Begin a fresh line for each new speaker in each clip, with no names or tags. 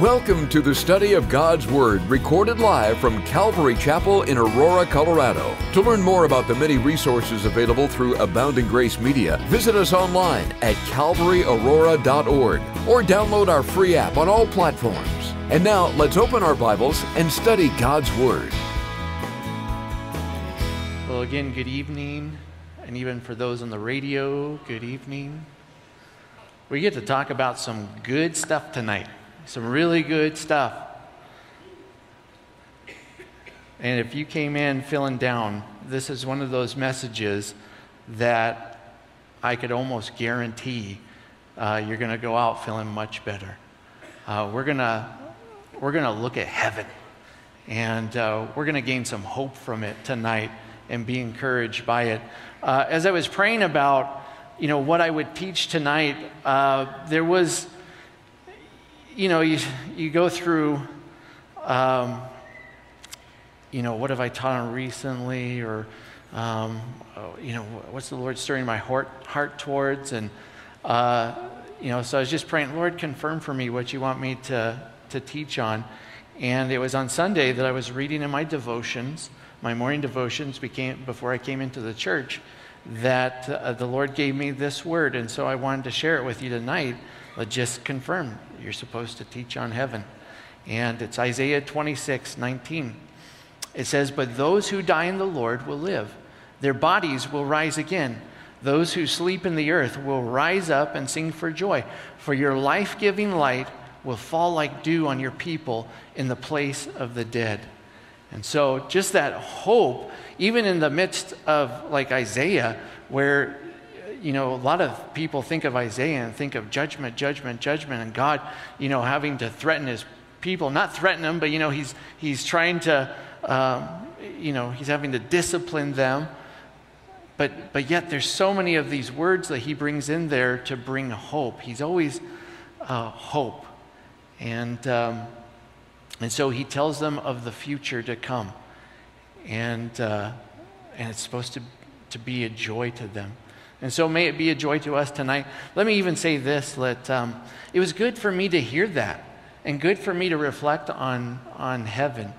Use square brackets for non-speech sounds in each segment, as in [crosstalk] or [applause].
Welcome to the study of God's Word, recorded live from Calvary Chapel in Aurora, Colorado. To learn more about the many resources available through Abounding Grace Media, visit us online at calvaryaurora.org or download our free app on all platforms. And now, let's open our Bibles and study God's Word.
Well, again, good evening. And even for those on the radio, good evening. We get to talk about some good stuff tonight. Some really good stuff. And if you came in feeling down, this is one of those messages that I could almost guarantee uh, you're going to go out feeling much better. Uh, we're going to we're going to look at heaven, and uh, we're going to gain some hope from it tonight and be encouraged by it. Uh, as I was praying about, you know, what I would teach tonight, uh, there was you know, you, you go through, um, you know, what have I taught on recently? Or, um, you know, what's the Lord stirring my heart, heart towards? And, uh, you know, so I was just praying, Lord, confirm for me what you want me to, to teach on. And it was on Sunday that I was reading in my devotions, my morning devotions became, before I came into the church, that uh, the Lord gave me this word. And so I wanted to share it with you tonight. But just confirm you're supposed to teach on heaven. And it's Isaiah 26, 19. It says, But those who die in the Lord will live, their bodies will rise again. Those who sleep in the earth will rise up and sing for joy, for your life giving light will fall like dew on your people in the place of the dead. And so, just that hope, even in the midst of like Isaiah, where you know, a lot of people think of Isaiah and think of judgment, judgment, judgment, and God, you know, having to threaten his people. Not threaten them, but, you know, he's, he's trying to, um, you know, he's having to discipline them. But, but yet, there's so many of these words that he brings in there to bring hope. He's always uh, hope. And, um, and so he tells them of the future to come. And, uh, and it's supposed to, to be a joy to them. And so may it be a joy to us tonight. Let me even say this that um, it was good for me to hear that and good for me to reflect on, on heaven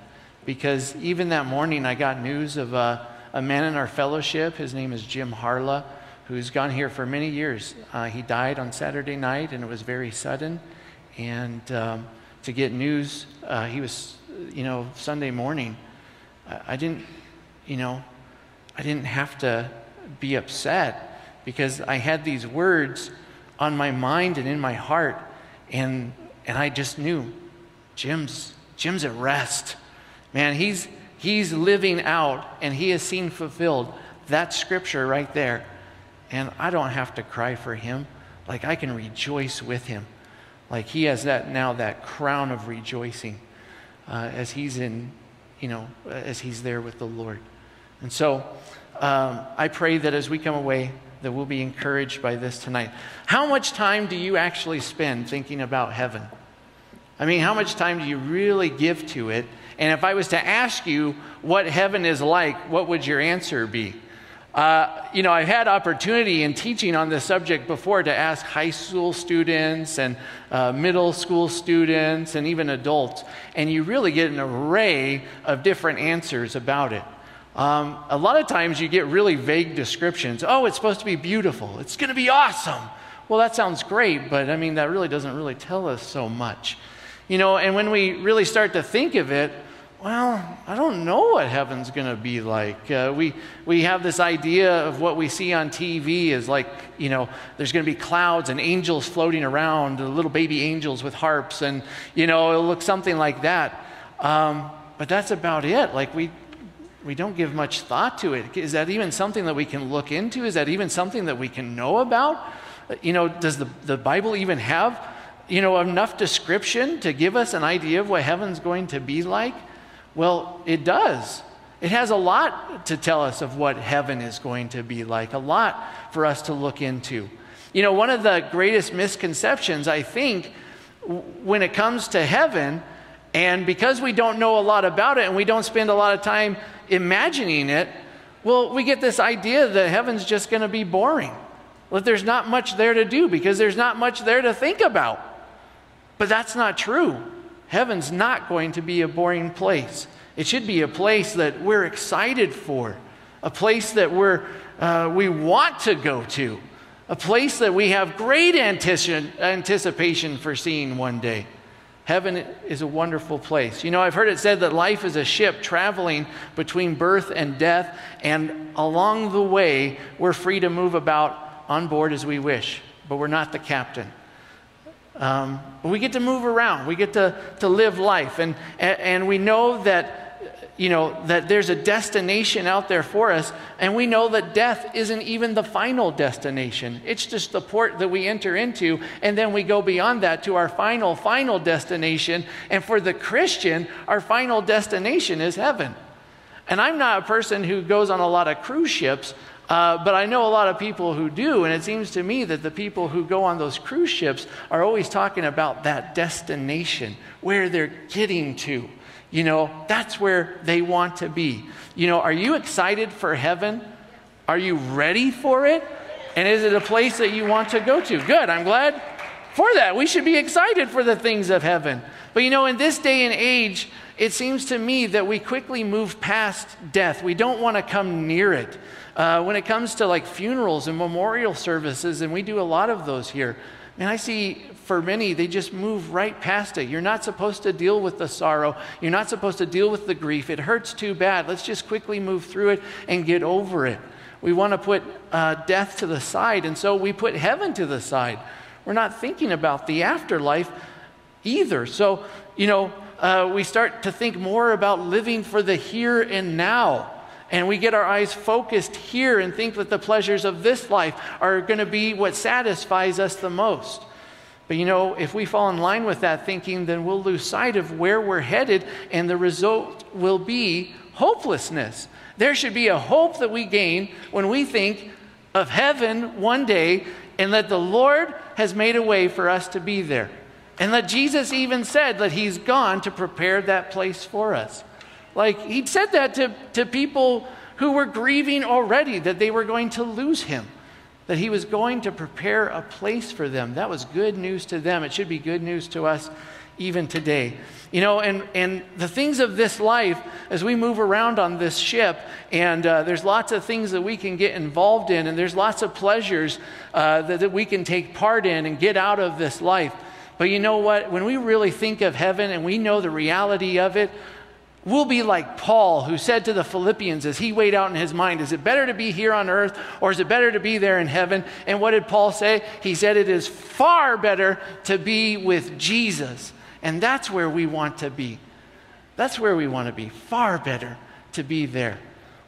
because even that morning I got news of a, a man in our fellowship. His name is Jim Harla, who's gone here for many years. Uh, he died on Saturday night and it was very sudden. And um, to get news, uh, he was, you know, Sunday morning. I, I didn't, you know, I didn't have to be upset because I had these words on my mind and in my heart, and, and I just knew Jim's, Jim's at rest. Man, he's, he's living out and he has seen fulfilled that scripture right there. And I don't have to cry for him. Like I can rejoice with him. Like he has that now that crown of rejoicing uh, as he's in, you know, as he's there with the Lord. And so um, I pray that as we come away, that we'll be encouraged by this tonight. How much time do you actually spend thinking about heaven? I mean, how much time do you really give to it? And if I was to ask you what heaven is like, what would your answer be? Uh, you know, I've had opportunity in teaching on this subject before to ask high school students and uh, middle school students and even adults, and you really get an array of different answers about it. Um, a lot of times you get really vague descriptions. Oh, it's supposed to be beautiful. It's going to be awesome. Well, that sounds great, but I mean, that really doesn't really tell us so much. You know, and when we really start to think of it, well, I don't know what heaven's going to be like. Uh, we, we have this idea of what we see on TV is like, you know, there's going to be clouds and angels floating around, little baby angels with harps, and, you know, it'll look something like that. Um, but that's about it. Like, we, we don't give much thought to it. Is that even something that we can look into? Is that even something that we can know about? You know, does the, the Bible even have, you know, enough description to give us an idea of what heaven's going to be like? Well, it does. It has a lot to tell us of what heaven is going to be like, a lot for us to look into. You know, one of the greatest misconceptions, I think, when it comes to heaven, and because we don't know a lot about it and we don't spend a lot of time imagining it, well, we get this idea that heaven's just going to be boring. That there's not much there to do because there's not much there to think about. But that's not true. Heaven's not going to be a boring place. It should be a place that we're excited for, a place that we're, uh, we want to go to, a place that we have great anticipation for seeing one day. Heaven is a wonderful place. You know, I've heard it said that life is a ship traveling between birth and death, and along the way, we're free to move about on board as we wish, but we're not the captain. Um, we get to move around, we get to, to live life, and, and we know that you know, that there's a destination out there for us, and we know that death isn't even the final destination. It's just the port that we enter into, and then we go beyond that to our final, final destination. And for the Christian, our final destination is heaven. And I'm not a person who goes on a lot of cruise ships, uh, but I know a lot of people who do, and it seems to me that the people who go on those cruise ships are always talking about that destination, where they're getting to. You know, that's where they want to be. You know, are you excited for heaven? Are you ready for it? And is it a place that you want to go to? Good, I'm glad for that. We should be excited for the things of heaven. But you know, in this day and age, it seems to me that we quickly move past death. We don't want to come near it. Uh, when it comes to like funerals and memorial services, and we do a lot of those here, and I see for many, they just move right past it. You're not supposed to deal with the sorrow. You're not supposed to deal with the grief. It hurts too bad. Let's just quickly move through it and get over it. We want to put uh, death to the side, and so we put heaven to the side. We're not thinking about the afterlife either. So, you know, uh, we start to think more about living for the here and now. And we get our eyes focused here and think that the pleasures of this life are going to be what satisfies us the most. But you know, if we fall in line with that thinking, then we'll lose sight of where we're headed, and the result will be hopelessness. There should be a hope that we gain when we think of heaven one day and that the Lord has made a way for us to be there. And that Jesus even said that He's gone to prepare that place for us. Like, He said that to, to people who were grieving already that they were going to lose Him that he was going to prepare a place for them. That was good news to them. It should be good news to us even today. You know, and, and the things of this life, as we move around on this ship, and uh, there's lots of things that we can get involved in, and there's lots of pleasures uh, that, that we can take part in and get out of this life. But you know what? When we really think of heaven and we know the reality of it, We'll be like Paul, who said to the Philippians as he weighed out in his mind, Is it better to be here on earth or is it better to be there in heaven? And what did Paul say? He said, It is far better to be with Jesus. And that's where we want to be. That's where we want to be. Far better to be there.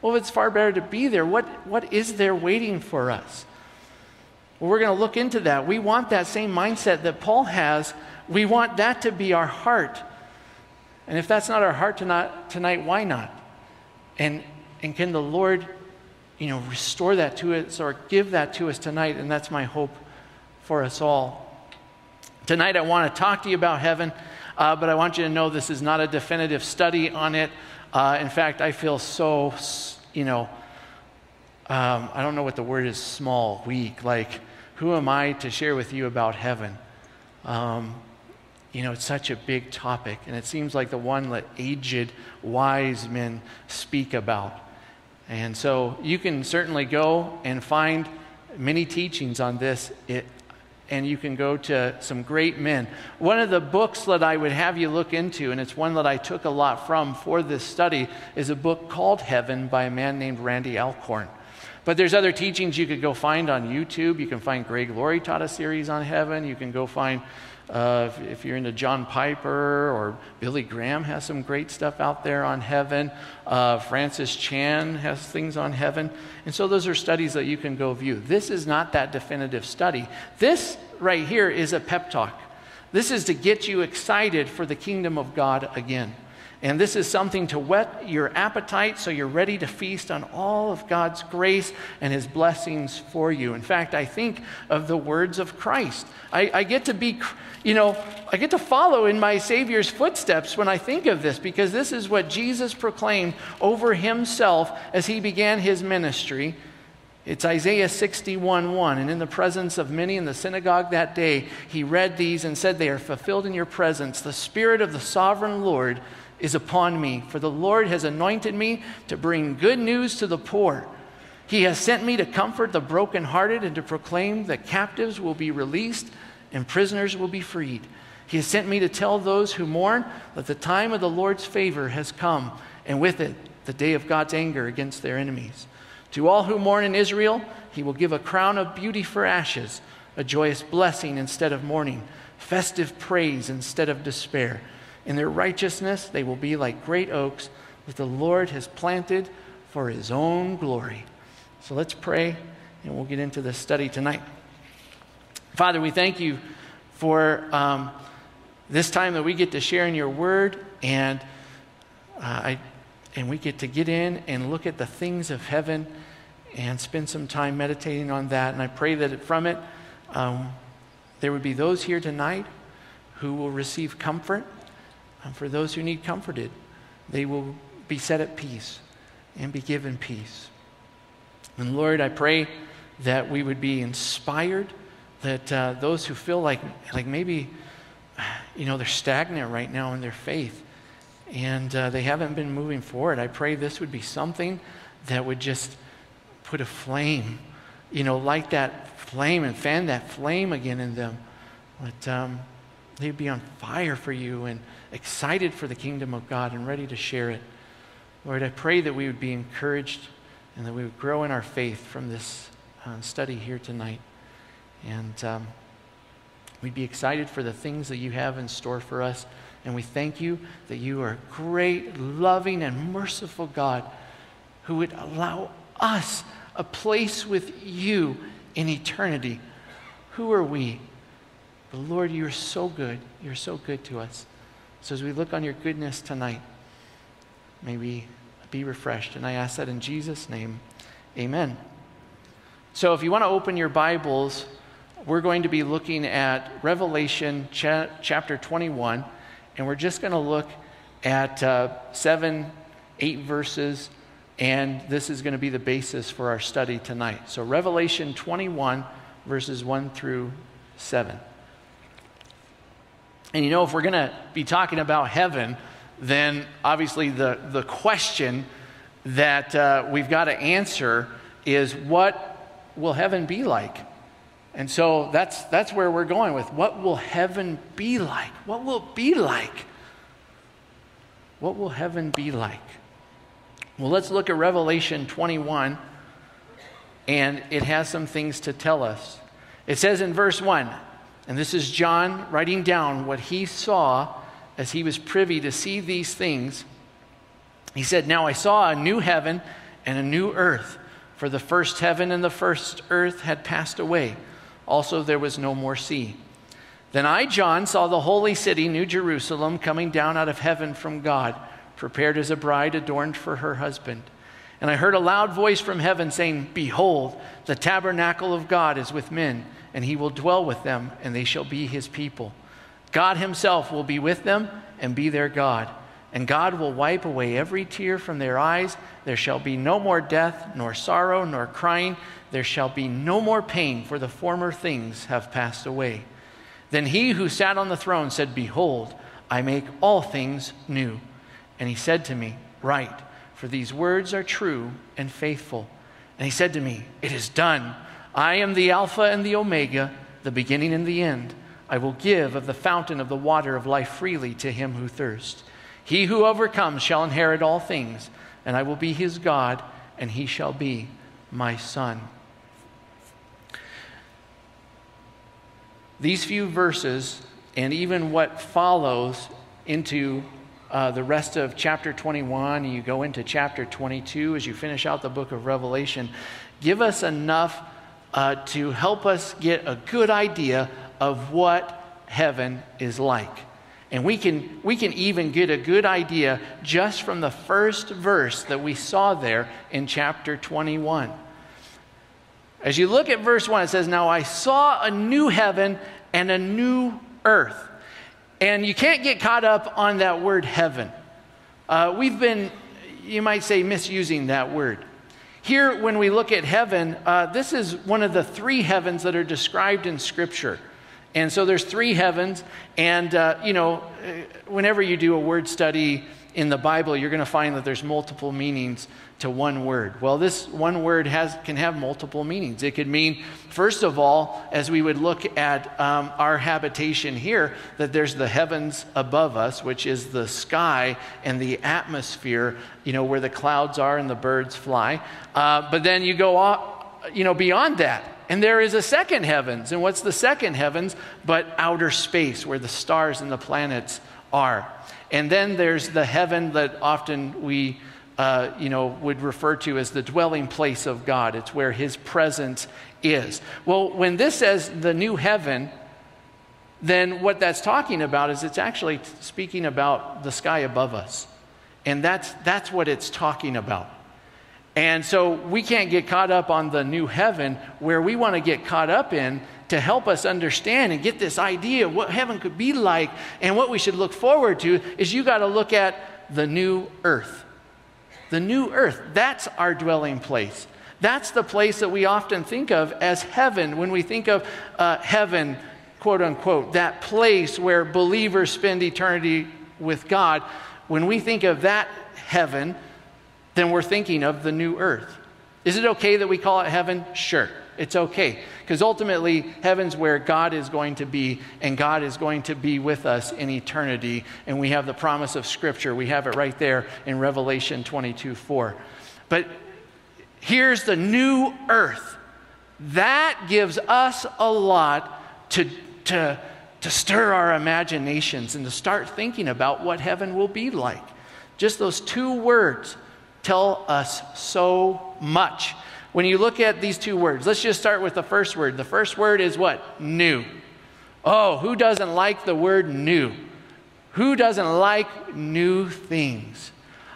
Well, it's far better to be there, what, what is there waiting for us? Well, we're going to look into that. We want that same mindset that Paul has. We want that to be our heart. And if that's not our heart tonight, tonight why not? And, and can the Lord, you know, restore that to us or give that to us tonight? And that's my hope for us all. Tonight, I want to talk to you about heaven, uh, but I want you to know this is not a definitive study on it. Uh, in fact, I feel so, you know, um, I don't know what the word is small, weak. Like, who am I to share with you about heaven? Um, you know, it's such a big topic, and it seems like the one that aged, wise men speak about. And so you can certainly go and find many teachings on this, it, and you can go to some great men. One of the books that I would have you look into, and it's one that I took a lot from for this study, is a book called Heaven by a man named Randy Alcorn. But there's other teachings you could go find on YouTube. You can find Greg Laurie taught a series on heaven. You can go find uh, if, you're into John Piper or Billy Graham has some great stuff out there on heaven. Uh, Francis Chan has things on heaven. And so those are studies that you can go view. This is not that definitive study. This right here is a pep talk. This is to get you excited for the kingdom of God again. And this is something to whet your appetite so you're ready to feast on all of God's grace and His blessings for you. In fact, I think of the words of Christ. I, I, get to be, you know, I get to follow in my Savior's footsteps when I think of this because this is what Jesus proclaimed over Himself as He began His ministry. It's Isaiah 61 1. And in the presence of many in the synagogue that day, he read these and said, They are fulfilled in your presence. The Spirit of the sovereign Lord is upon me, for the Lord has anointed me to bring good news to the poor. He has sent me to comfort the brokenhearted and to proclaim that captives will be released and prisoners will be freed. He has sent me to tell those who mourn that the time of the Lord's favor has come, and with it, the day of God's anger against their enemies. To all who mourn in Israel, he will give a crown of beauty for ashes, a joyous blessing instead of mourning, festive praise instead of despair. In their righteousness, they will be like great oaks that the Lord has planted for his own glory. So let's pray, and we'll get into the study tonight. Father, we thank you for um, this time that we get to share in your word, and uh, I and we get to get in and look at the things of heaven and spend some time meditating on that. And I pray that from it, um, there would be those here tonight who will receive comfort. And for those who need comforted, they will be set at peace and be given peace. And Lord, I pray that we would be inspired, that uh, those who feel like, like maybe, you know, they're stagnant right now in their faith, and uh, they haven't been moving forward. I pray this would be something that would just put a flame, you know, light that flame and fan that flame again in them. But um, they'd be on fire for you and excited for the kingdom of God and ready to share it. Lord, I pray that we would be encouraged and that we would grow in our faith from this uh, study here tonight. And um, we'd be excited for the things that you have in store for us. And we thank you that you are a great, loving, and merciful God who would allow us a place with you in eternity. Who are we? But Lord, you're so good. You're so good to us. So as we look on your goodness tonight, may we be refreshed. And I ask that in Jesus' name. Amen. So if you want to open your Bibles, we're going to be looking at Revelation cha- chapter 21. And we're just going to look at uh, seven, eight verses, and this is going to be the basis for our study tonight. So, Revelation 21, verses 1 through 7. And you know, if we're going to be talking about heaven, then obviously the, the question that uh, we've got to answer is what will heaven be like? And so that's, that's where we're going with what will heaven be like? What will it be like? What will heaven be like? Well, let's look at Revelation 21, and it has some things to tell us. It says in verse 1, and this is John writing down what he saw as he was privy to see these things. He said, Now I saw a new heaven and a new earth, for the first heaven and the first earth had passed away also, there was no more sea. Then I, John, saw the holy city, New Jerusalem, coming down out of heaven from God, prepared as a bride adorned for her husband. And I heard a loud voice from heaven saying, Behold, the tabernacle of God is with men, and he will dwell with them, and they shall be his people. God himself will be with them and be their God. And God will wipe away every tear from their eyes. There shall be no more death, nor sorrow, nor crying there shall be no more pain, for the former things have passed away. Then he who sat on the throne said, Behold, I make all things new. And he said to me, Write, for these words are true and faithful. And he said to me, It is done. I am the Alpha and the Omega, the beginning and the end. I will give of the fountain of the water of life freely to him who thirsts. He who overcomes shall inherit all things, and I will be his God, and he shall be my son. These few verses, and even what follows into uh, the rest of chapter 21, and you go into chapter 22 as you finish out the book of Revelation, give us enough uh, to help us get a good idea of what heaven is like. And we can, we can even get a good idea just from the first verse that we saw there in chapter 21. As you look at verse 1, it says, Now I saw a new heaven and a new earth. And you can't get caught up on that word heaven. Uh, we've been, you might say, misusing that word. Here, when we look at heaven, uh, this is one of the three heavens that are described in Scripture. And so there's three heavens. And, uh, you know, uh, whenever you do a word study in the Bible, you're going to find that there's multiple meanings to one word. Well, this one word has, can have multiple meanings. It could mean, first of all, as we would look at um, our habitation here, that there's the heavens above us, which is the sky and the atmosphere, you know, where the clouds are and the birds fly. Uh, but then you go, off, you know, beyond that. And there is a second heavens. And what's the second heavens? But outer space, where the stars and the planets are. And then there's the heaven that often we, uh, you know, would refer to as the dwelling place of God. It's where His presence is. Well, when this says the new heaven, then what that's talking about is it's actually speaking about the sky above us. And that's, that's what it's talking about. And so we can't get caught up on the new heaven where we want to get caught up in to help us understand and get this idea of what heaven could be like and what we should look forward to is you got to look at the new earth. The new earth, that's our dwelling place. That's the place that we often think of as heaven when we think of uh, heaven, quote unquote, that place where believers spend eternity with God. When we think of that heaven, then we're thinking of the new earth. Is it okay that we call it heaven? Sure, it's okay. Because ultimately, heaven's where God is going to be, and God is going to be with us in eternity. And we have the promise of Scripture. We have it right there in Revelation 22 4. But here's the new earth. That gives us a lot to, to, to stir our imaginations and to start thinking about what heaven will be like. Just those two words tell us so much. When you look at these two words, let's just start with the first word. The first word is what? New. Oh, who doesn't like the word new? Who doesn't like new things?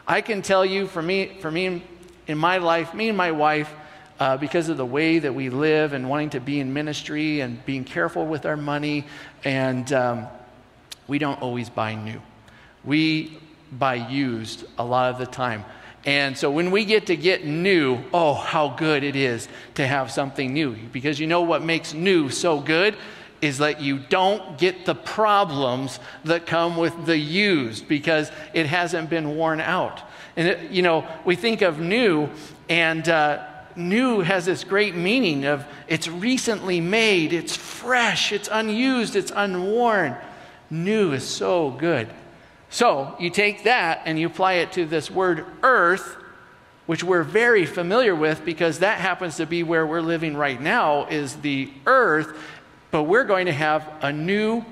I can tell you for me, for me in my life, me and my wife, uh, because of the way that we live and wanting to be in ministry and being careful with our money, and um, we don't always buy new. We buy used a lot of the time. And so when we get to get new, oh, how good it is to have something new. Because you know what makes new so good? Is that you don't get the problems that come with the used because it hasn't been worn out. And, it, you know, we think of new, and uh, new has this great meaning of it's recently made, it's fresh, it's unused, it's unworn. New is so good. So you take that and you apply it to this word earth, which we're very familiar with because that happens to be where we're living right now, is the earth, but we're going to have a new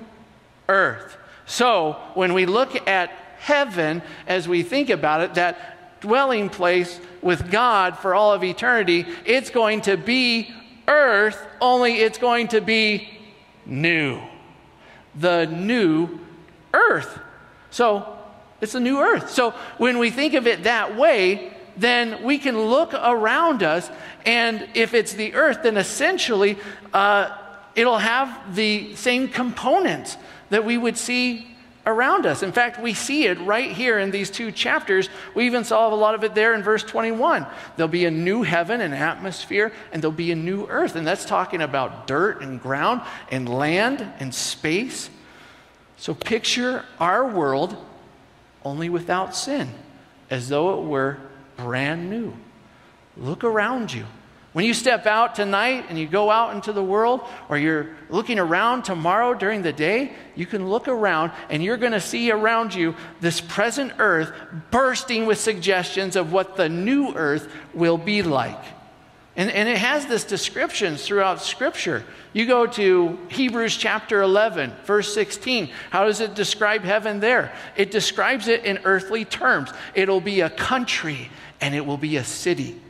earth. So when we look at heaven, as we think about it, that dwelling place with God for all of eternity, it's going to be earth, only it's going to be new. The new earth. So it's a new earth. So when we think of it that way, then we can look around us, and if it's the earth, then essentially uh, it'll have the same components that we would see around us. In fact, we see it right here in these two chapters. We even saw a lot of it there in verse 21. There'll be a new heaven and atmosphere, and there'll be a new earth. And that's talking about dirt and ground and land and space. So picture our world only without sin, as though it were brand new. Look around you. When you step out tonight and you go out into the world, or you're looking around tomorrow during the day, you can look around and you're going to see around you this present earth bursting with suggestions of what the new earth will be like. And, and it has this descriptions throughout Scripture. You go to Hebrews chapter 11, verse 16. How does it describe heaven there? It describes it in earthly terms. It'll be a country and it will be a city.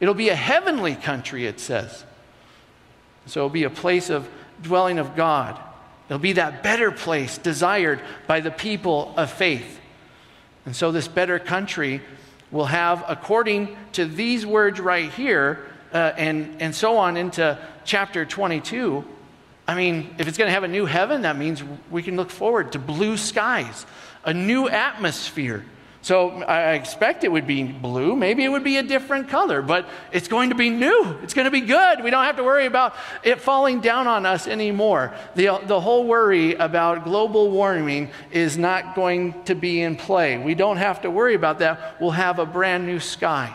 It'll be a heavenly country, it says. So it'll be a place of dwelling of God. It'll be that better place desired by the people of faith. And so this better country will have, according to these words right here, uh, and, and so on into chapter 22, I mean, if it's going to have a new heaven, that means we can look forward to blue skies, a new atmosphere. So I expect it would be blue. Maybe it would be a different color, but it's going to be new. It's going to be good. We don't have to worry about it falling down on us anymore. The, the whole worry about global warming is not going to be in play. We don't have to worry about that. We'll have a brand new sky.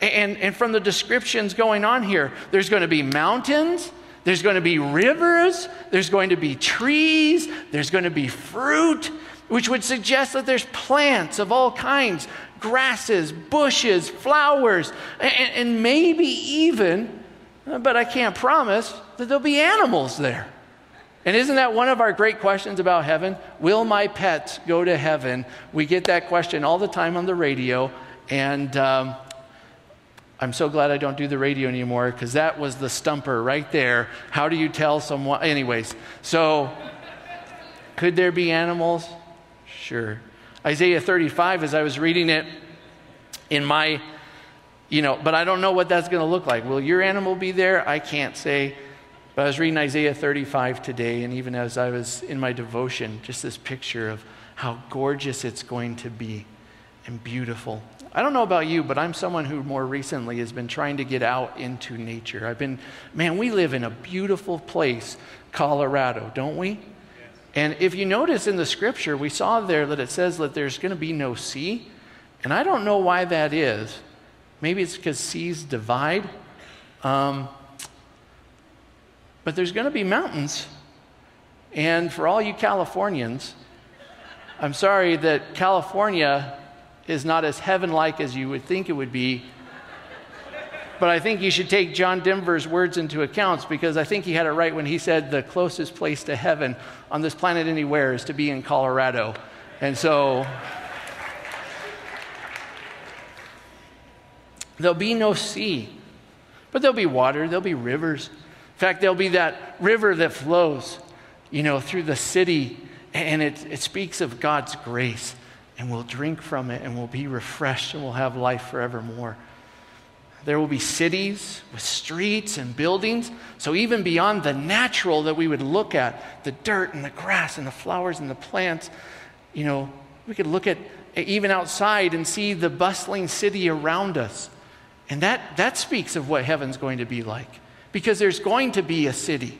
And, and from the descriptions going on here, there's going to be mountains, there's going to be rivers, there's going to be trees, there's going to be fruit, which would suggest that there's plants of all kinds grasses, bushes, flowers, and, and maybe even, but I can't promise, that there'll be animals there. And isn't that one of our great questions about heaven? Will my pets go to heaven? We get that question all the time on the radio, and um, I'm so glad I don't do the radio anymore because that was the stumper right there. How do you tell someone? Anyways, so could there be animals? Sure. Isaiah 35, as I was reading it in my, you know, but I don't know what that's going to look like. Will your animal be there? I can't say. But I was reading Isaiah 35 today, and even as I was in my devotion, just this picture of how gorgeous it's going to be and beautiful. I don't know about you, but I'm someone who more recently has been trying to get out into nature. I've been, man, we live in a beautiful place, Colorado, don't we? And if you notice in the scripture, we saw there that it says that there's going to be no sea. And I don't know why that is. Maybe it's because seas divide. Um, but there's going to be mountains. And for all you Californians, I'm sorry that California is not as heaven like as you would think it would be. But I think you should take John Denver's words into account because I think he had it right when he said the closest place to heaven on this planet anywhere is to be in Colorado. And so there'll be no sea, but there'll be water, there'll be rivers. In fact, there'll be that river that flows, you know, through the city, and it, it speaks of God's grace and we'll drink from it and we'll be refreshed and we'll have life forevermore. There will be cities with streets and buildings. So, even beyond the natural that we would look at, the dirt and the grass and the flowers and the plants, you know, we could look at even outside and see the bustling city around us. And that, that speaks of what heaven's going to be like. Because there's going to be a city.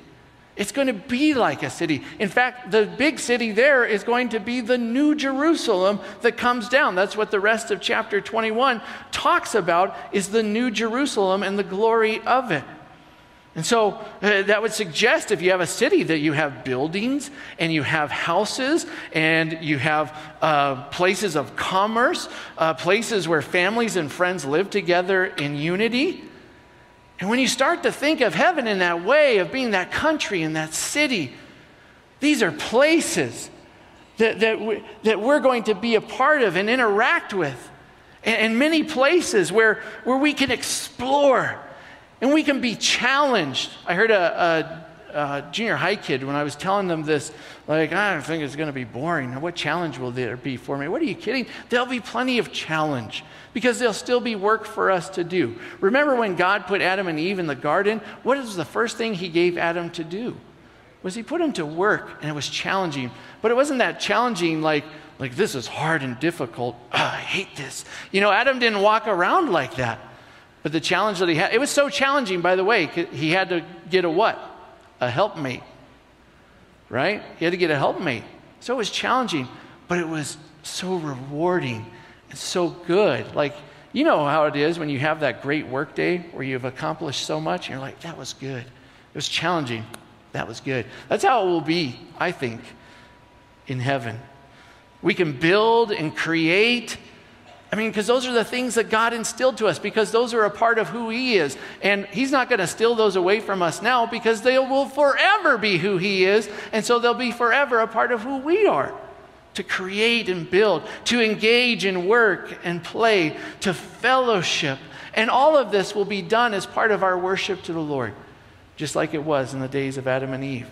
It's going to be like a city. In fact, the big city there is going to be the new Jerusalem that comes down. That's what the rest of chapter 21 talks about is the new Jerusalem and the glory of it. And so uh, that would suggest if you have a city that you have buildings and you have houses and you have uh, places of commerce, uh, places where families and friends live together in unity. And when you start to think of heaven in that way, of being that country and that city, these are places that, that, we, that we're going to be a part of and interact with. And, and many places where, where we can explore and we can be challenged. I heard a, a, a junior high kid when I was telling them this, like, I don't think it's going to be boring. What challenge will there be for me? What are you kidding? There'll be plenty of challenge because there'll still be work for us to do. Remember when God put Adam and Eve in the garden? What was the first thing he gave Adam to do? Was he put him to work and it was challenging. But it wasn't that challenging like, like this is hard and difficult. Oh, [clears throat] I hate this. You know, Adam didn't walk around like that. But the challenge that he had, it was so challenging, by the way, he had to get a what? A helpmate. Right? He had to get a helpmate. So it was challenging, but it was so rewarding and so good. Like, you know how it is when you have that great work day where you've accomplished so much, and you're like, that was good. It was challenging. That was good. That's how it will be, I think, in heaven. We can build and create. I mean, because those are the things that God instilled to us, because those are a part of who He is. And He's not going to steal those away from us now because they will forever be who He is. And so they'll be forever a part of who we are to create and build, to engage in work and play, to fellowship. And all of this will be done as part of our worship to the Lord, just like it was in the days of Adam and Eve.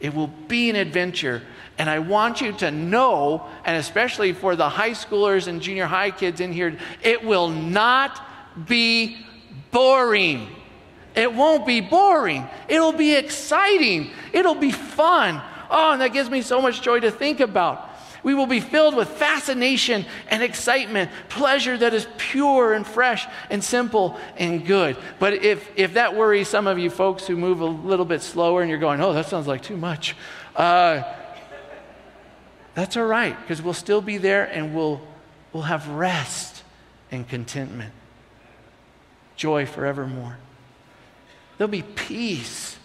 It will be an adventure. And I want you to know, and especially for the high schoolers and junior high kids in here, it will not be boring. It won't be boring. It'll be exciting. It'll be fun. Oh, and that gives me so much joy to think about We will be filled with fascination and excitement, pleasure that is pure and fresh and simple and good. But if, if that worries some of you folks who move a little bit slower and you're going, oh, that sounds like too much, uh, that's all right, because we'll still be there and we'll, we'll have rest and contentment, joy forevermore. There'll be peace.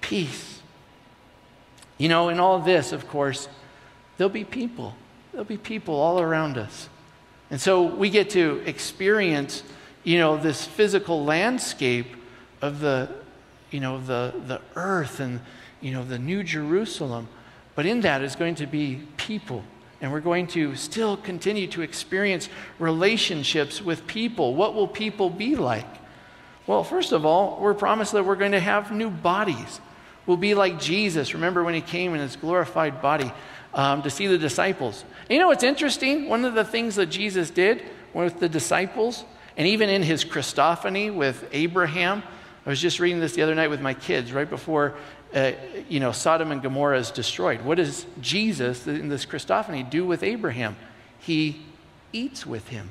Peace. You know, in all this, of course, there'll be people. There'll be people all around us. And so we get to experience, you know, this physical landscape of the, you know, the, the earth and, you know, the New Jerusalem. But in that is going to be people. And we're going to still continue to experience relationships with people. What will people be like? Well, first of all, we're promised that we're going to have new bodies. We'll be like Jesus. Remember when he came in his glorified body um, to see the disciples. And you know what's interesting? One of the things that Jesus did with the disciples, and even in his Christophany with Abraham, I was just reading this the other night with my kids right before uh, you know Sodom and Gomorrah is destroyed. What does Jesus in this Christophany do with Abraham? He eats with him.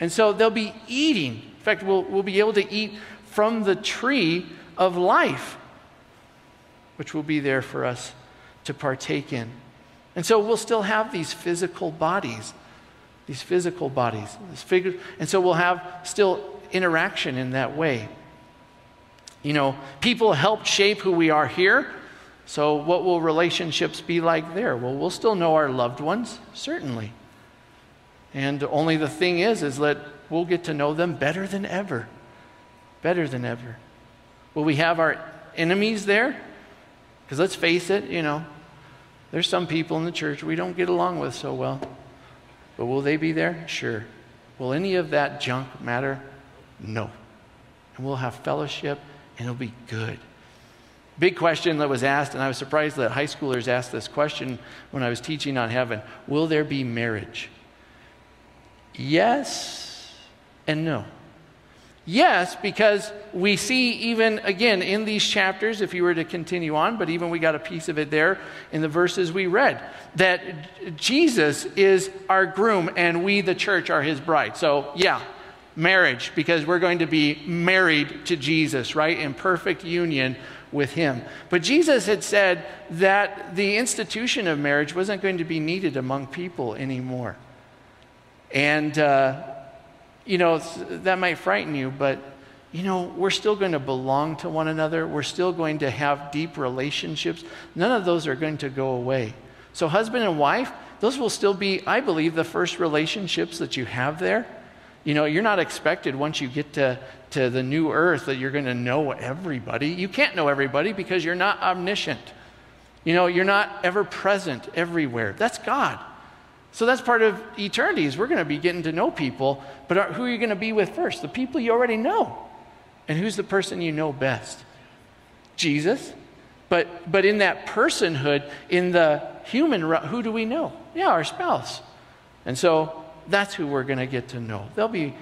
And so they'll be eating. In fact, we'll, we'll be able to eat from the tree of life, which will be there for us to partake in. And so we'll still have these physical bodies, these physical bodies. Fig- and so we'll have still interaction in that way. You know, people help shape who we are here. So, what will relationships be like there? Well, we'll still know our loved ones, certainly. And only the thing is, is that we'll get to know them better than ever. Better than ever. Will we have our enemies there? Because let's face it, you know, there's some people in the church we don't get along with so well. But will they be there? Sure. Will any of that junk matter? No. And we'll have fellowship and it'll be good. Big question that was asked, and I was surprised that high schoolers asked this question when I was teaching on heaven Will there be marriage? Yes and no. Yes, because we see even again in these chapters, if you were to continue on, but even we got a piece of it there in the verses we read, that Jesus is our groom and we, the church, are his bride. So, yeah, marriage, because we're going to be married to Jesus, right? In perfect union with him. But Jesus had said that the institution of marriage wasn't going to be needed among people anymore. And, uh, you know, that might frighten you, but, you know, we're still going to belong to one another. We're still going to have deep relationships. None of those are going to go away. So, husband and wife, those will still be, I believe, the first relationships that you have there. You know, you're not expected once you get to, to the new earth that you're going to know everybody. You can't know everybody because you're not omniscient. You know, you're not ever present everywhere. That's God. So that's part of eternity is we're going to be getting to know people, but who are you going to be with first? The people you already know. And who's the person you know best? Jesus. But, but in that personhood, in the human, who do we know? Yeah, our spouse. And so that's who we're going to get to know. They'll be,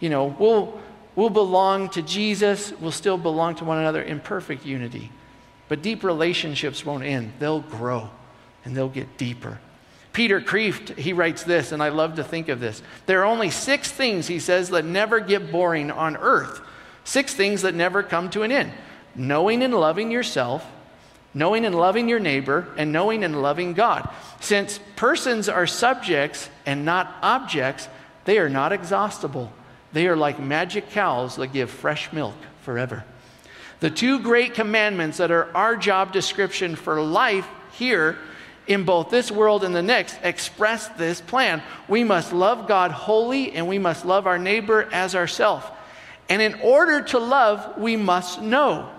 you know, we'll, we'll belong to Jesus, we'll still belong to one another in perfect unity. But deep relationships won't end, they'll grow and they'll get deeper. Peter Kreeft, he writes this, and I love to think of this. There are only six things, he says, that never get boring on earth. Six things that never come to an end knowing and loving yourself, knowing and loving your neighbor, and knowing and loving God. Since persons are subjects and not objects, they are not exhaustible. They are like magic cows that give fresh milk forever. The two great commandments that are our job description for life here in both this world and the next express this plan. We must love God wholly and we must love our neighbor as ourselves. And in order to love, we must know,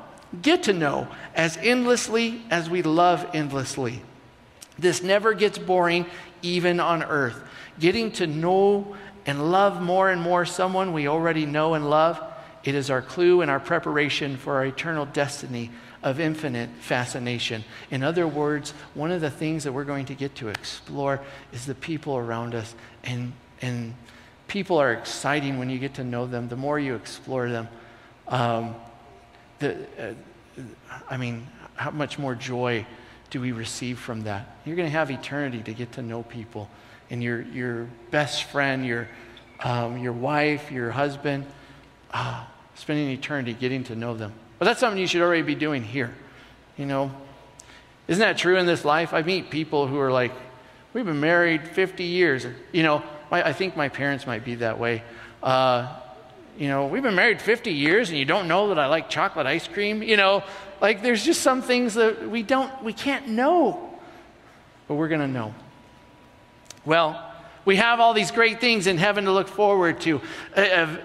get to know as endlessly as we love endlessly. This never gets boring, even on earth. Getting to know and love more and more someone we already know and love, it is our clue and our preparation for our eternal destiny of infinite fascination. In other words, one of the things that we're going to get to explore is the people around us. And, and people are exciting when you get to know them. The more you explore them, um, the, uh, I mean, how much more joy do we receive from that? You're going to have eternity to get to know people and your, your best friend, your, um, your wife, your husband, uh, spending eternity getting to know them. But that's something you should already be doing here. You know, isn't that true in this life? I meet people who are like, we've been married 50 years. You know, my, I think my parents might be that way. Uh, you know, we've been married 50 years and you don't know that I like chocolate ice cream. You know, like there's just some things that we don't, we can't know, but we're going to know. Well, we have all these great things in heaven to look forward to. Uh,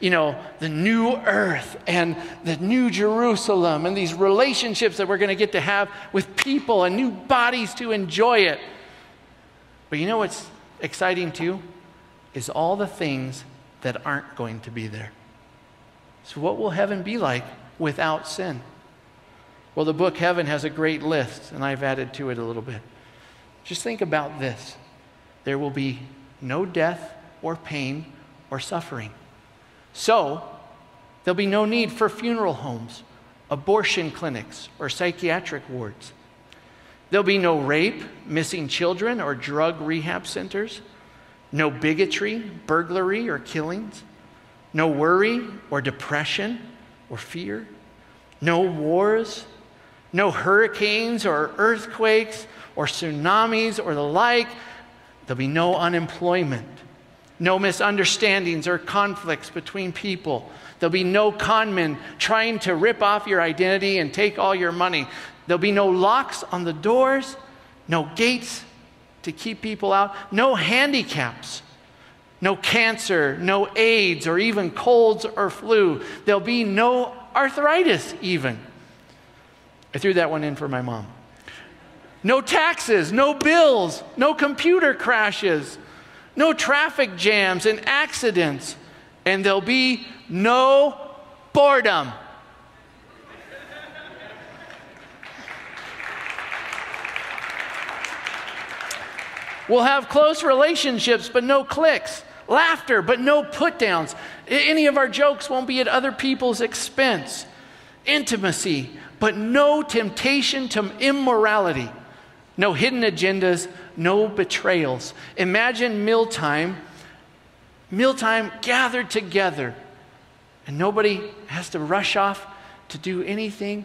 you know, the new earth and the new Jerusalem and these relationships that we're going to get to have with people and new bodies to enjoy it. But you know what's exciting too? Is all the things that aren't going to be there. So, what will heaven be like without sin? Well, the book Heaven has a great list, and I've added to it a little bit. Just think about this there will be no death or pain or suffering. So, there'll be no need for funeral homes, abortion clinics, or psychiatric wards. There'll be no rape, missing children, or drug rehab centers, no bigotry, burglary, or killings, no worry or depression or fear, no wars, no hurricanes or earthquakes or tsunamis or the like. There'll be no unemployment, no misunderstandings or conflicts between people. There'll be no conmen trying to rip off your identity and take all your money. There'll be no locks on the doors, no gates to keep people out, no handicaps, no cancer, no AIDS, or even colds or flu. There'll be no arthritis, even. I threw that one in for my mom. No taxes, no bills, no computer crashes, no traffic jams and accidents, and there'll be no boredom. We'll have close relationships, but no cliques. Laughter, but no put downs. Any of our jokes won't be at other people's expense. Intimacy, but no temptation to immorality. No hidden agendas, no betrayals. Imagine mealtime, mealtime gathered together, and nobody has to rush off to do anything.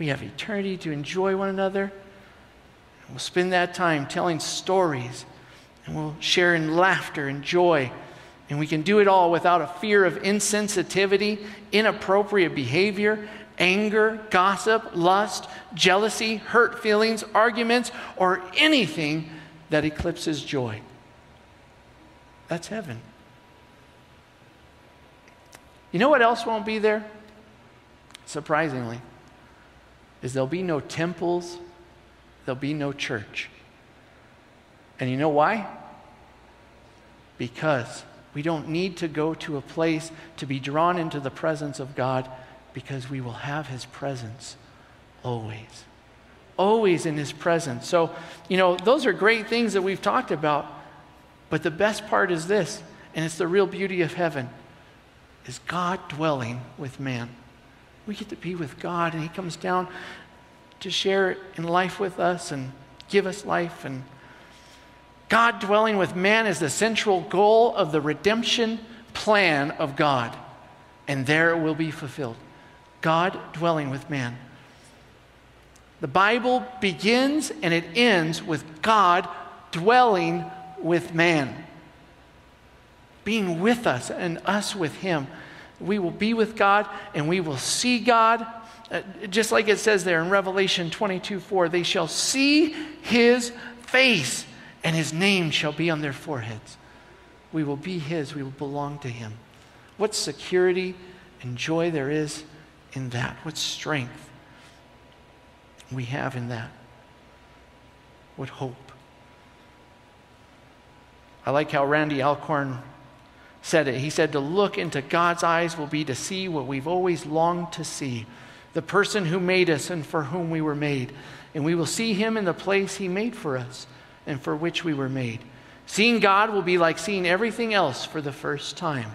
We have eternity to enjoy one another. We'll spend that time telling stories and we'll share in laughter and joy. And we can do it all without a fear of insensitivity, inappropriate behavior, anger, gossip, lust, jealousy, hurt feelings, arguments, or anything that eclipses joy. That's heaven. You know what else won't be there? Surprisingly, is there'll be no temples there'll be no church. And you know why? Because we don't need to go to a place to be drawn into the presence of God because we will have His presence always. Always in His presence. So, you know, those are great things that we've talked about. But the best part is this, and it's the real beauty of heaven, is God dwelling with man. We get to be with God, and He comes down to share in life with us and give us life. And God dwelling with man is the central goal of the redemption plan of God. And there it will be fulfilled. God dwelling with man. The Bible begins and it ends with God dwelling with man, being with us and us with Him. We will be with God and we will see God uh, just like it says there in Revelation 22 4, they shall see his face, and his name shall be on their foreheads. We will be his, we will belong to him. What security and joy there is in that. What strength we have in that. What hope. I like how Randy Alcorn said it. He said, To look into God's eyes will be to see what we've always longed to see the person who made us and for whom we were made. And we will see him in the place he made for us and for which we were made. Seeing God will be like seeing everything else for the first time.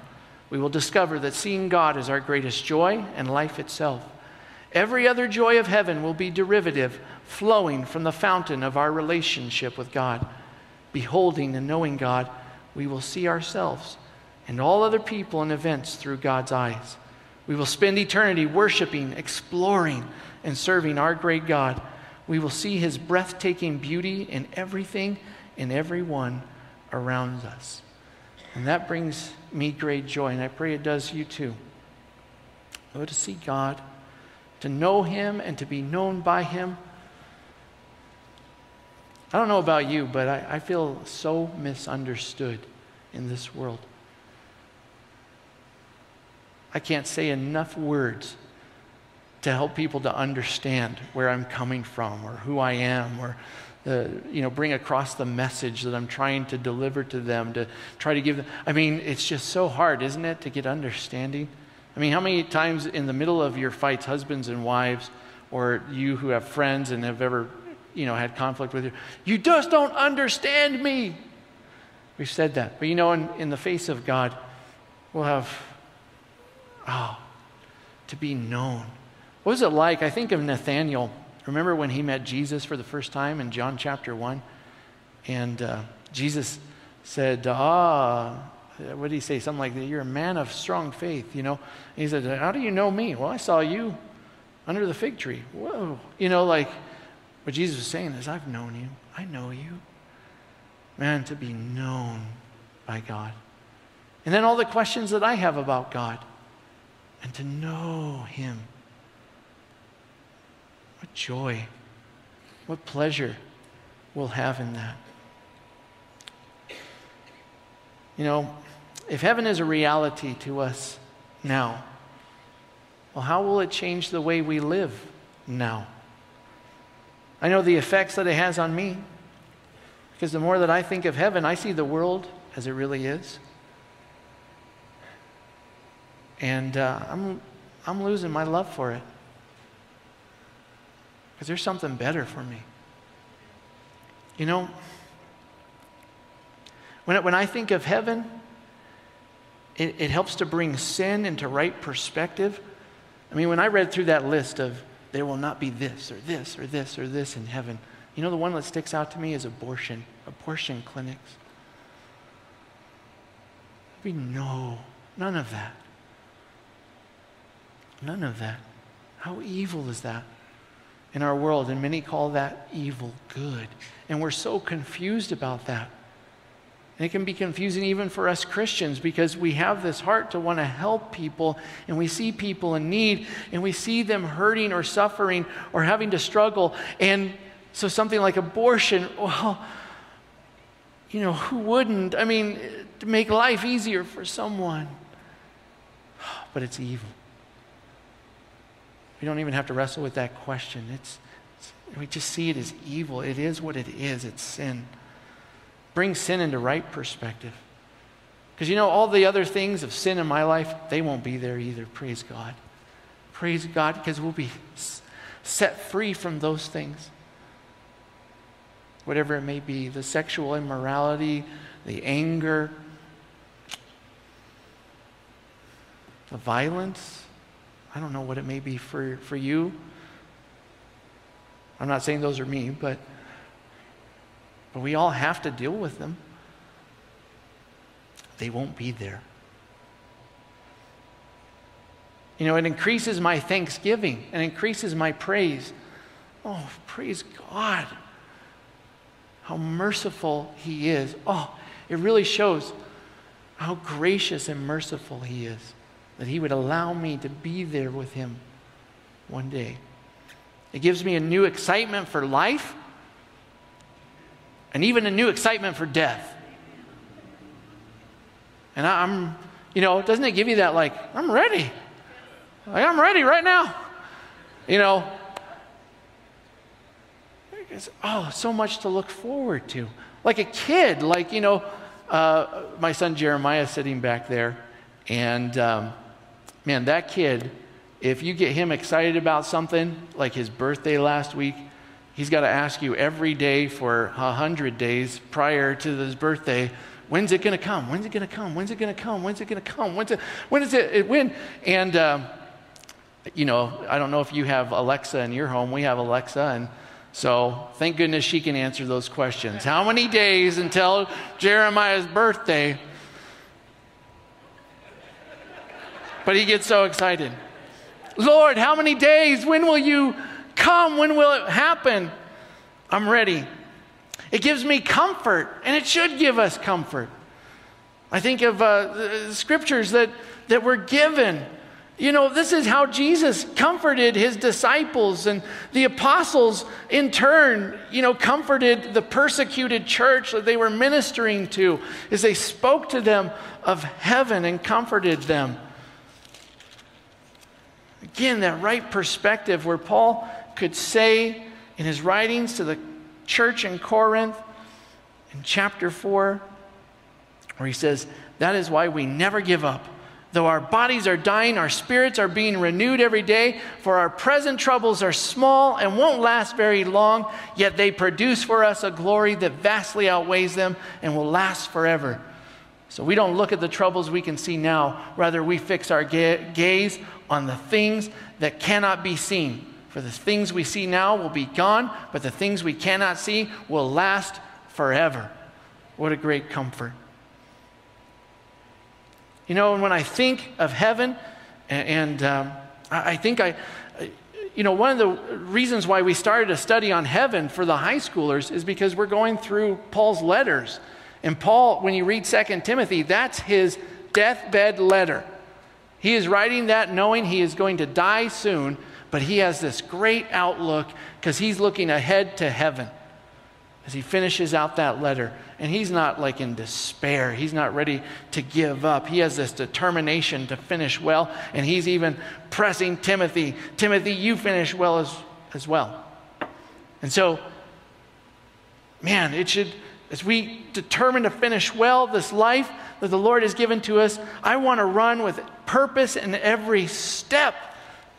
We will discover that seeing God is our greatest joy and life itself. Every other joy of heaven will be derivative, flowing from the fountain of our relationship with God. Beholding and knowing God, we will see ourselves and all other people and events through God's eyes. We will spend eternity worshiping, exploring, and serving our great God. We will see his breathtaking beauty in everything and everyone around us. And that brings me great joy, and I pray it does you too. Oh, to see God, to know him, and to be known by him. I don't know about you, but I, I feel so misunderstood in this world. I can't say enough words to help people to understand where I'm coming from or who I am or uh, you know bring across the message that I'm trying to deliver to them to try to give them. I mean it's just so hard isn't it to get understanding? I mean how many times in the middle of your fights husbands and wives or you who have friends and have ever you know had conflict with you you just don't understand me. We've said that. But you know in, in the face of God we'll have Oh, to be known. What was it like? I think of Nathaniel. Remember when he met Jesus for the first time in John chapter 1? And uh, Jesus said, Ah, what did he say? Something like that. You're a man of strong faith, you know? And he said, How do you know me? Well, I saw you under the fig tree. Whoa. You know, like what Jesus was saying is, I've known you. I know you. Man, to be known by God. And then all the questions that I have about God and to know Him. What joy, what pleasure we'll have in that. You know, if heaven is a reality to us now, well, how will it change the way we live now? I know the effects that it has on me because the more that I think of heaven, I see the world as it really is. And uh, I'm, I'm losing my love for it. Because there's something better for me. You know, when, it, when I think of heaven, it, it helps to bring sin into right perspective. I mean, when I read through that list of there will not be this or this or this or this in heaven, you know, the one that sticks out to me is abortion, abortion clinics. We no, none of that. None of that. How evil is that in our world? And many call that evil good. And we're so confused about that. And it can be confusing even for us Christians because we have this heart to want to help people and we see people in need and we see them hurting or suffering or having to struggle. And so something like abortion, [laughs] well, you know, who wouldn't? I mean, to make life easier for someone. [sighs] But it's evil. We don't even have to wrestle with that question. It's, it's, we just see it as evil. It is what it is. It's sin. Bring sin into right perspective. Because you know, all the other things of sin in my life, they won't be there either. Praise God. Praise God, because we'll be set free from those things. Whatever it may be the sexual immorality, the anger, the violence, I don't know what it may be for, for you. I'm not saying those are me, but, but we all have to deal with them. They won't be there. You know, it increases my thanksgiving and increases my praise. Oh, praise God. How merciful He is. Oh, it really shows how gracious and merciful He is that He would allow me to be there with Him one day. It gives me a new excitement for life and even a new excitement for death. And I'm, you know, doesn't it give you that, like, I'm ready? Like, I'm ready right now. You know, oh, so much to look forward to. Like a kid, like, you know, uh, my son Jeremiah sitting back there, and um, man, that kid, if you get him excited about something, like his birthday last week, he's got to ask you every day for a hundred days prior to his birthday, when's it going to come? When's it going to come? When's it going to come? When's it going to come? When's it, when is it, it when? And, um, you know, I don't know if you have Alexa in your home. We have Alexa, and so thank goodness she can answer those questions. How many days until Jeremiah's birthday? But he gets so excited. Lord, how many days? When will you come? When will it happen? I'm ready. It gives me comfort, and it should give us comfort. I think of uh, scriptures that, that were given. You know, this is how Jesus comforted his disciples, and the apostles, in turn, you know, comforted the persecuted church that they were ministering to as they spoke to them of heaven and comforted them. Again, that right perspective where Paul could say in his writings to the church in Corinth in chapter 4, where he says, That is why we never give up. Though our bodies are dying, our spirits are being renewed every day, for our present troubles are small and won't last very long, yet they produce for us a glory that vastly outweighs them and will last forever. So we don't look at the troubles we can see now, rather, we fix our gaze on the things that cannot be seen. For the things we see now will be gone, but the things we cannot see will last forever. What a great comfort. You know, and when I think of heaven, and, um, I think I, you know, one of the reasons why we started a study on heaven for the high schoolers is because we're going through Paul's letters. And Paul, when you read 2 Timothy, that's his deathbed letter. He is writing that knowing he is going to die soon, but he has this great outlook because he's looking ahead to heaven as he finishes out that letter. And he's not like in despair. He's not ready to give up. He has this determination to finish well. And he's even pressing Timothy Timothy, you finish well as, as well. And so, man, it should, as we determine to finish well this life, that the Lord has given to us, I want to run with purpose in every step.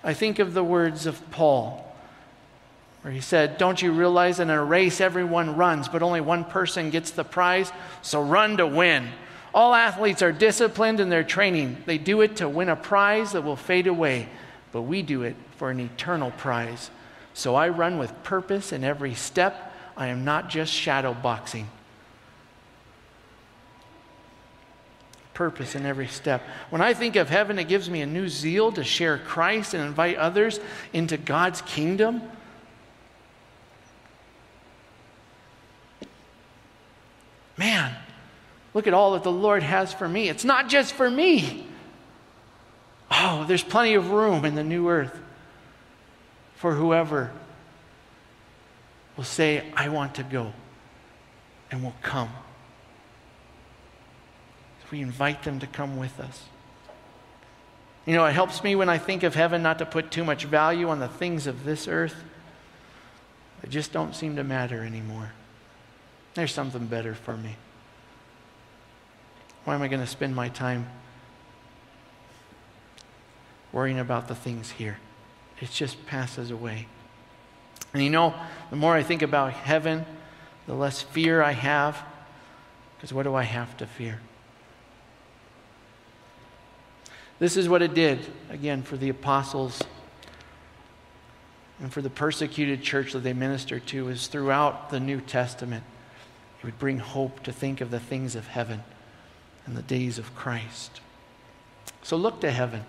I think of the words of Paul, where he said, Don't you realize in a race everyone runs, but only one person gets the prize? So run to win. All athletes are disciplined in their training. They do it to win a prize that will fade away, but we do it for an eternal prize. So I run with purpose in every step. I am not just shadow boxing. Purpose in every step. When I think of heaven, it gives me a new zeal to share Christ and invite others into God's kingdom. Man, look at all that the Lord has for me. It's not just for me. Oh, there's plenty of room in the new earth for whoever will say, I want to go, and will come we invite them to come with us. You know, it helps me when I think of heaven not to put too much value on the things of this earth. They just don't seem to matter anymore. There's something better for me. Why am I going to spend my time worrying about the things here? It just passes away. And you know, the more I think about heaven, the less fear I have. Because what do I have to fear? This is what it did, again, for the apostles and for the persecuted church that they ministered to, is throughout the New Testament, it would bring hope to think of the things of heaven and the days of Christ. So look to heaven.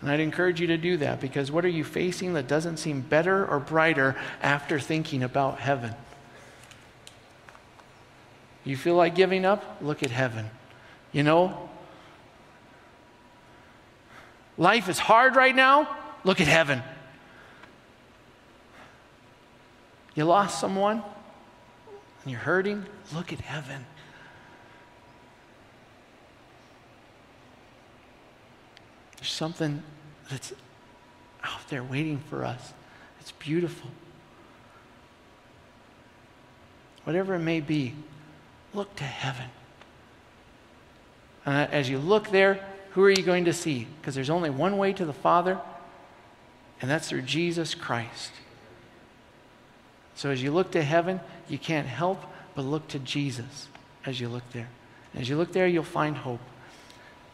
And I'd encourage you to do that because what are you facing that doesn't seem better or brighter after thinking about heaven? You feel like giving up? Look at heaven. You know, Life is hard right now. Look at heaven. You lost someone and you're hurting. Look at heaven. There's something that's out there waiting for us. It's beautiful. Whatever it may be, look to heaven. And as you look there, who are you going to see? Because there's only one way to the Father, and that's through Jesus Christ. So as you look to heaven, you can't help but look to Jesus as you look there. As you look there, you'll find hope.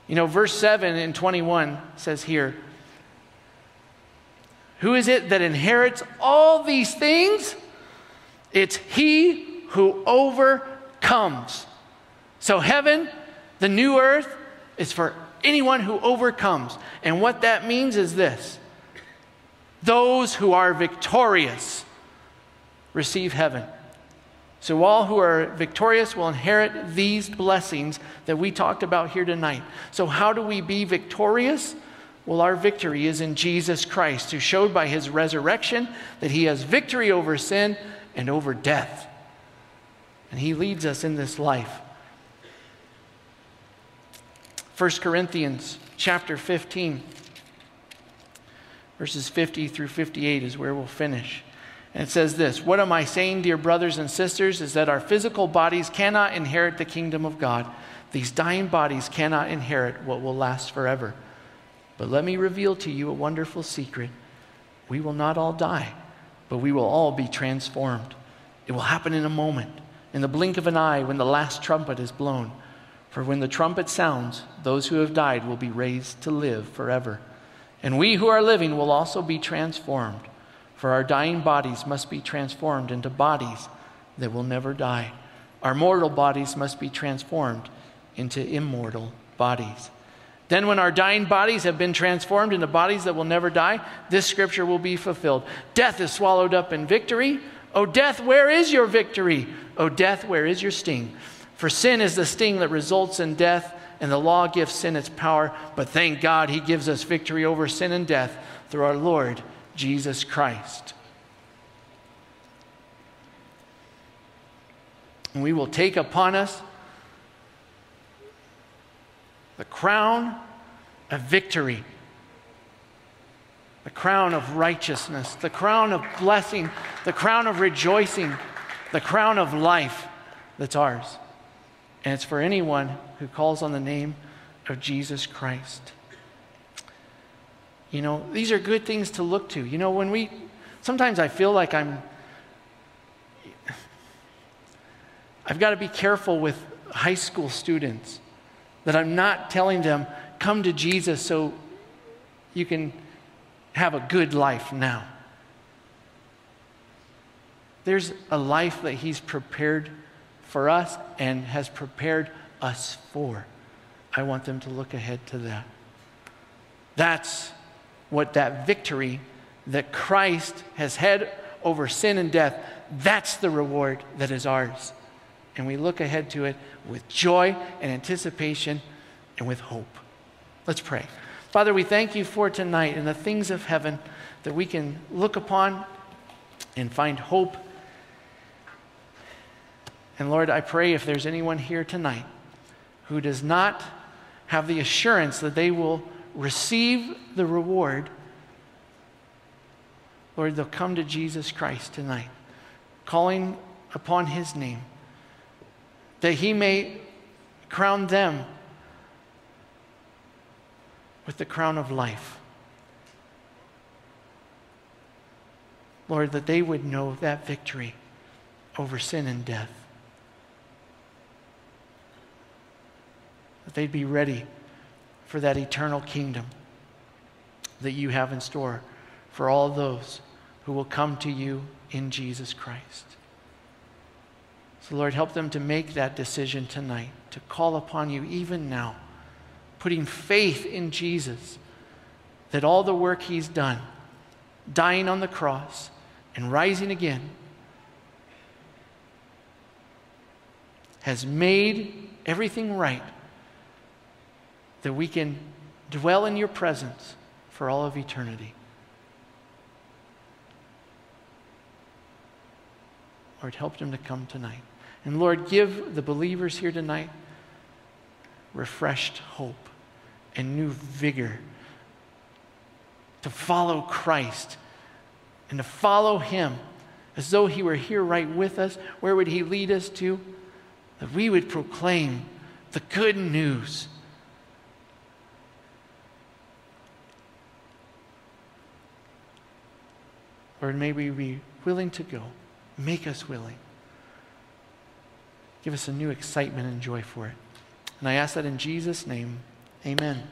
You know, verse 7 and 21 says here Who is it that inherits all these things? It's he who overcomes. So, heaven, the new earth, is for anyone who overcomes. And what that means is this those who are victorious receive heaven. So, all who are victorious will inherit these blessings that we talked about here tonight. So, how do we be victorious? Well, our victory is in Jesus Christ, who showed by his resurrection that he has victory over sin and over death. And he leads us in this life. 1 Corinthians chapter 15, verses 50 through 58 is where we'll finish. And it says this What am I saying, dear brothers and sisters, is that our physical bodies cannot inherit the kingdom of God. These dying bodies cannot inherit what will last forever. But let me reveal to you a wonderful secret. We will not all die, but we will all be transformed. It will happen in a moment, in the blink of an eye, when the last trumpet is blown. For when the trumpet sounds, those who have died will be raised to live forever. And we who are living will also be transformed. For our dying bodies must be transformed into bodies that will never die. Our mortal bodies must be transformed into immortal bodies. Then, when our dying bodies have been transformed into bodies that will never die, this scripture will be fulfilled. Death is swallowed up in victory. O death, where is your victory? O death, where is your sting? For sin is the sting that results in death, and the law gives sin its power. But thank God he gives us victory over sin and death through our Lord Jesus Christ. And we will take upon us the crown of victory, the crown of righteousness, the crown of blessing, the crown of rejoicing, the crown of life that's ours. And it's for anyone who calls on the name of Jesus Christ. You know, these are good things to look to. You know, when we, sometimes I feel like I'm, I've got to be careful with high school students that I'm not telling them, come to Jesus so you can have a good life now. There's a life that He's prepared for us and has prepared us for. I want them to look ahead to that. That's what that victory that Christ has had over sin and death, that's the reward that is ours and we look ahead to it with joy and anticipation and with hope. Let's pray. Father, we thank you for tonight and the things of heaven that we can look upon and find hope. And Lord, I pray if there's anyone here tonight who does not have the assurance that they will receive the reward, Lord, they'll come to Jesus Christ tonight, calling upon his name that he may crown them with the crown of life. Lord, that they would know that victory over sin and death. They'd be ready for that eternal kingdom that you have in store for all those who will come to you in Jesus Christ. So, Lord, help them to make that decision tonight, to call upon you even now, putting faith in Jesus that all the work he's done, dying on the cross and rising again, has made everything right that we can dwell in your presence for all of eternity. Lord, help them to come tonight. And Lord, give the believers here tonight refreshed hope and new vigor to follow Christ and to follow Him as though He were here right with us. Where would He lead us to? That we would proclaim the good news. Lord, may we be willing to go. Make us willing. Give us a new excitement and joy for it. And I ask that in Jesus' name, amen.